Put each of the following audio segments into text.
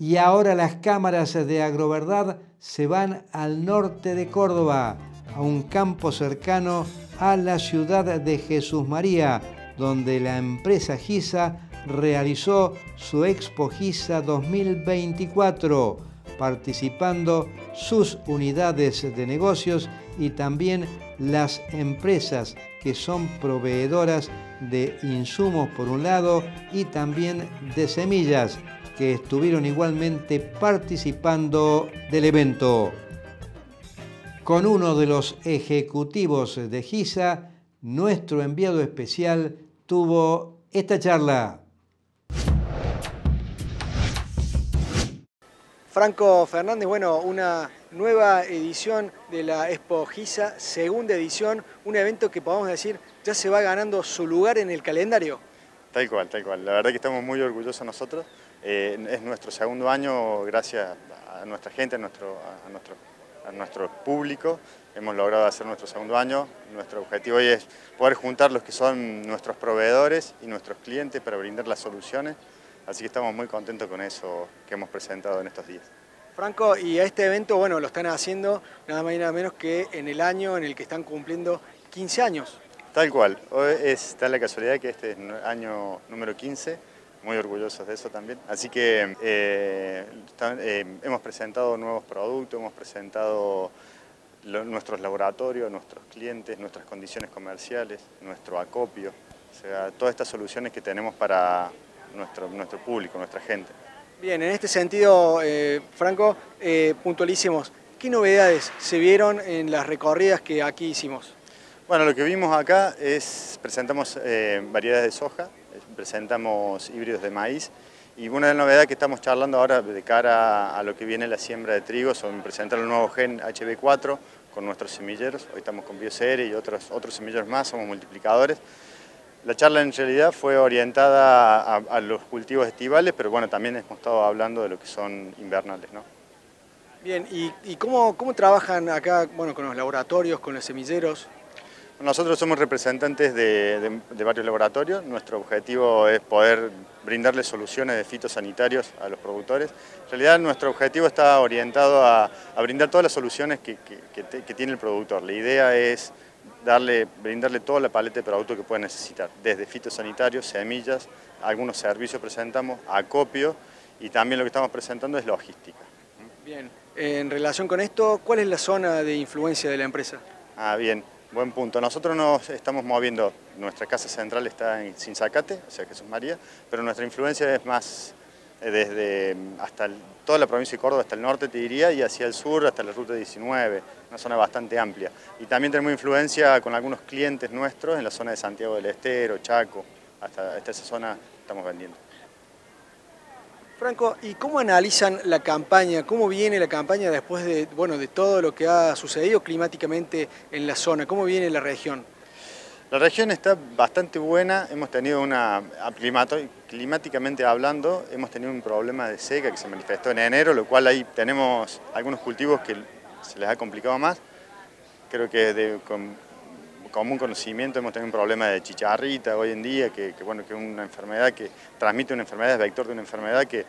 Y ahora las cámaras de Agroverdad se van al norte de Córdoba, a un campo cercano a la ciudad de Jesús María, donde la empresa GISA realizó su Expo GISA 2024, participando sus unidades de negocios y también las empresas que son proveedoras de insumos por un lado y también de semillas que estuvieron igualmente participando del evento. Con uno de los ejecutivos de GISA, nuestro enviado especial tuvo esta charla. Franco Fernández, bueno, una nueva edición de la Expo GISA, segunda edición, un evento que podemos decir ya se va ganando su lugar en el calendario. Tal cual, tal cual. La verdad que estamos muy orgullosos nosotros. Eh, es nuestro segundo año gracias a nuestra gente, a nuestro, a nuestro, a nuestro público. Hemos logrado hacer nuestro segundo año. Nuestro objetivo hoy es poder juntar los que son nuestros proveedores y nuestros clientes para brindar las soluciones Así que estamos muy contentos con eso que hemos presentado en estos días. Franco, y a este evento, bueno, lo están haciendo nada más y nada menos que en el año en el que están cumpliendo 15 años. Tal cual, hoy está la casualidad que este es año número 15, muy orgullosos de eso también. Así que eh, eh, hemos presentado nuevos productos, hemos presentado nuestros laboratorios, nuestros clientes, nuestras condiciones comerciales, nuestro acopio, o sea, todas estas soluciones que tenemos para, nuestro, nuestro público, nuestra gente. Bien, en este sentido, eh, Franco, puntualicemos, ¿qué novedades se vieron en las recorridas que aquí hicimos? Bueno, lo que vimos acá es, presentamos eh, variedades de soja, presentamos híbridos de maíz y una de las novedades que estamos charlando ahora de cara a lo que viene la siembra de trigo son presentar el nuevo gen HB4 con nuestros semilleros, hoy estamos con BioSerie y otros, otros semilleros más, somos multiplicadores. La charla en realidad fue orientada a, los cultivos estivales, pero bueno, también hemos estado hablando de lo que son invernales. ¿no? Bien, ¿y, cómo, cómo, trabajan acá bueno, con los laboratorios, con los semilleros? Nosotros somos representantes de, varios laboratorios. Nuestro objetivo es poder brindarles soluciones de fitosanitarios a los productores. En realidad nuestro objetivo está orientado a, brindar todas las soluciones que tiene el productor. La idea es darle, brindarle toda la paleta de productos que puede necesitar, desde fitosanitarios, semillas, algunos servicios presentamos, acopio y también lo que estamos presentando es logística. Bien, en relación con esto, ¿cuál es la zona de influencia de la empresa? Ah, bien, buen punto. Nosotros nos estamos moviendo, nuestra casa central está en Sinzacate, o sea Jesús María, pero nuestra influencia es más eh, desde hasta toda la provincia de Córdoba, hasta el norte te diría, y hacia el sur hasta la ruta 19, una zona bastante amplia. Y también tenemos influencia con algunos clientes nuestros en la zona de Santiago del Estero, Chaco, hasta, esa zona estamos vendiendo. Franco, ¿y cómo analizan la campaña? ¿Cómo viene la campaña después de, bueno, de todo lo que ha sucedido climáticamente en la zona? ¿Cómo viene la región? La región está bastante buena, hemos tenido una, climáticamente hablando, hemos tenido un problema de seca que se manifestó en enero, lo cual ahí tenemos algunos cultivos que se les ha complicado más. Creo que de, con común conocimiento hemos tenido un problema de chicharrita hoy en día, que, bueno, que es una enfermedad que transmite una enfermedad, es vector de una enfermedad que,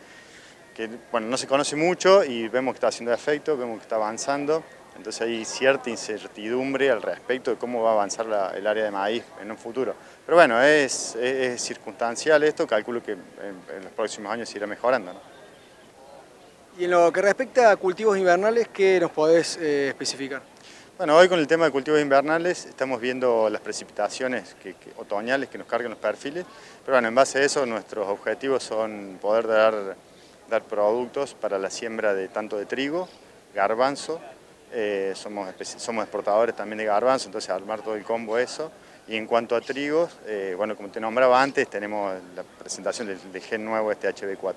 bueno, no se conoce mucho y vemos que está haciendo efecto, vemos que está avanzando. Entonces hay cierta incertidumbre al respecto de cómo va a avanzar el área de maíz en un futuro. Pero bueno, es, circunstancial esto, calculo que en, los próximos años se irá mejorando. Y en lo que respecta a cultivos invernales, ¿qué nos podés eh, especificar? Bueno, hoy con el tema de cultivos invernales estamos viendo las precipitaciones otoñales que nos cargan los perfiles, pero bueno, en base a eso nuestros objetivos son poder dar, dar productos para la siembra de tanto de trigo, garbanzo, eh, somos, somos exportadores también de garbanzo, entonces armar todo el combo eso. Y en cuanto a trigos, eh, bueno, como te nombraba antes, tenemos la presentación del, del gen nuevo, este HB4.